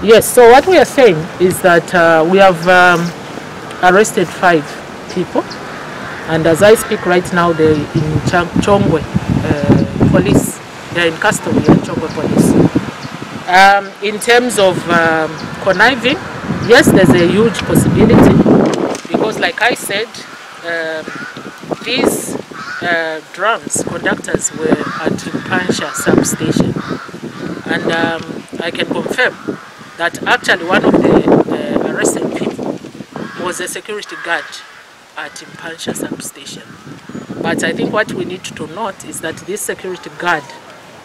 Yes, so what we are saying is that uh, we have um, arrested five people, and as I speak right now, they're in Chongwe uh, police. They're in custody at Chongwe police. Um, in terms of um, conniving, yes, there's a huge possibility because, like I said, um, these uh, drums conductors were at Mpansha substation, and um, I can confirm that actually one of the uh, arrested people was a security guard at Mpansha substation. But I think what we need to note is that this security guard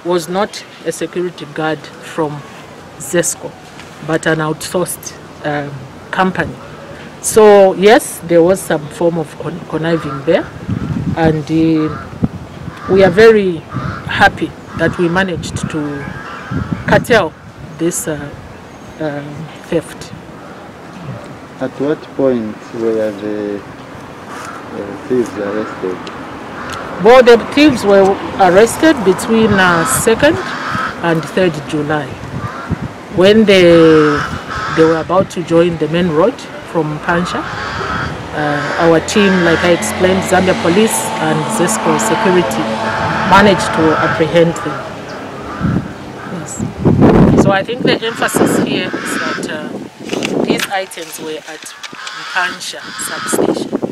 was not a security guard from ZESCO, but an outsourced um, company. So yes, there was some form of con- conniving there, and uh, we are very happy that we managed to curtail this uh, theft. At what point were the uh, thieves arrested? Well, the thieves were arrested between uh, 2nd and 3rd July when they, they were about to join the main road from Mpansha. Uh, our team, like I explained, Zambia Police and ZESCO Security managed to apprehend them. So I think the emphasis here is that uh, these items were at Mpansha substation.